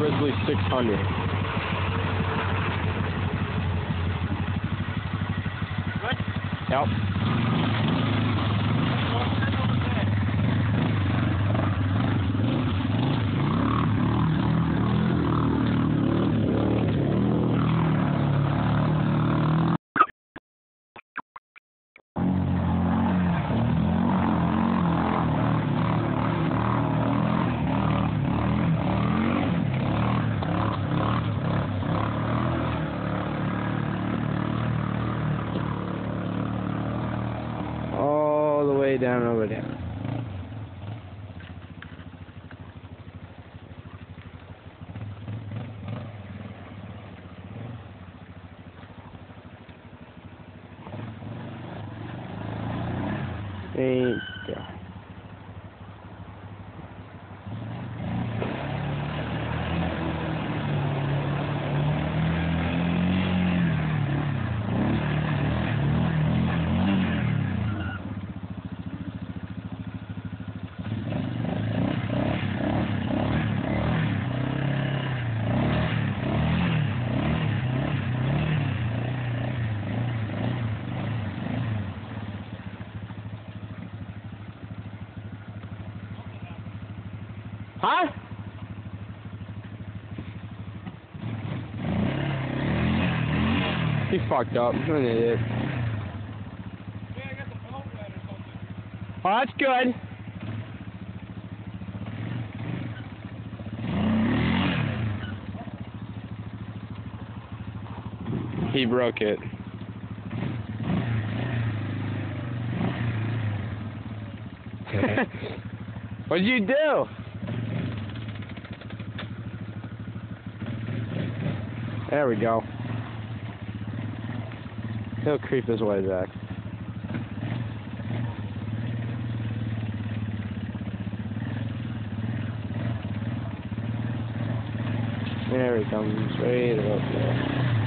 Grizzly 600. Yep. Way down over there. There. Huh? He fucked up. He's an idiot. Oh, that's good. He broke it. What'd you do? There we go. He'll creep his way back. There he comes, right about there.